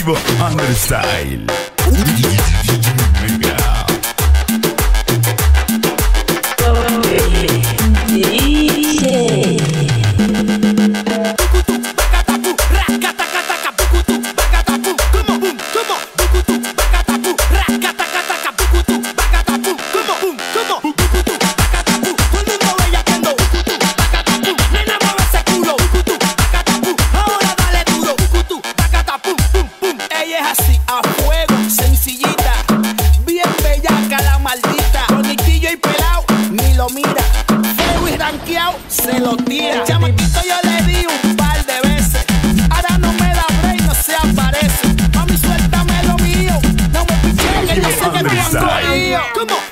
vivo understyle. Come on.